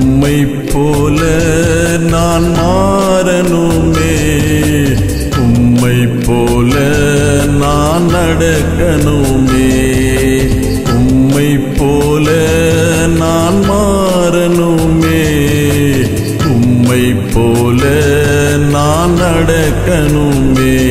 உம்மை போல நான் மாறணுமே. உம்மை போல நான் நடக்கணுமே. உம்மை போல நான் மாறணுமே. உம்மை போல நான் நடக்கணுமே.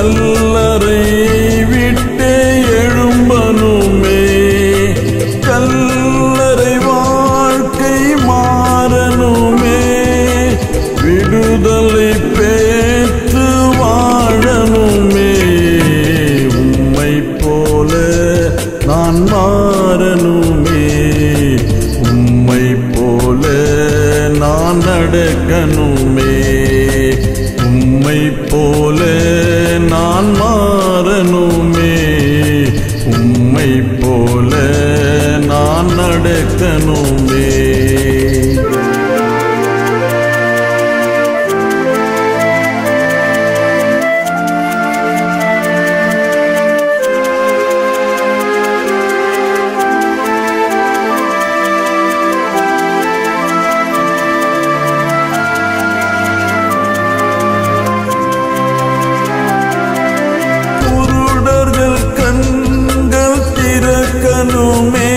கல்லறை விட்டே எழும்பனுமே கல்லறை வாழ்க்கை மாறணுமே. விடுதலை பேற்று வாழணுமே. உம்மை போல நான் மாறணுமே. உம்மை போல நான் நடக்கணுமே. உம்மை போல நான் மாறணுமே. உம்மை போல நான் நடக்கணும். திறக்கணுமே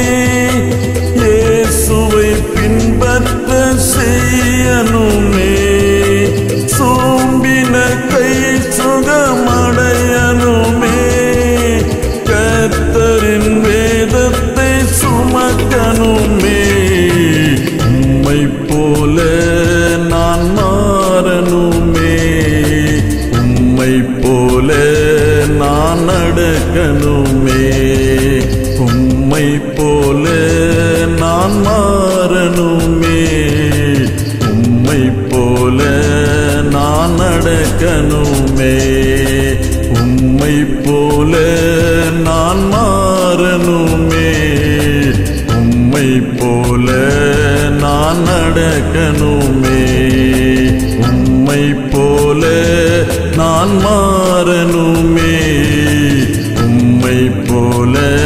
இயேசுவை பின்பற்ற செய்யணுமே. சோம்பின கை சுகமடையணுமே. கர்த்தரின் வேதத்தை சுமக்கணுமே. உம்மை போல நான் மாறணுமே. உம்மை போல நான் நடக்கணுமே. உம்மை போல நான் மாறணுமே. உம்மை போல நான் நடக்கணுமே. உம்மை போல நான் மாறணுமே. உம்மை போல நான் நடக்கணுமே. உம்மை போல நான் மாறணுமே. உம்மை போல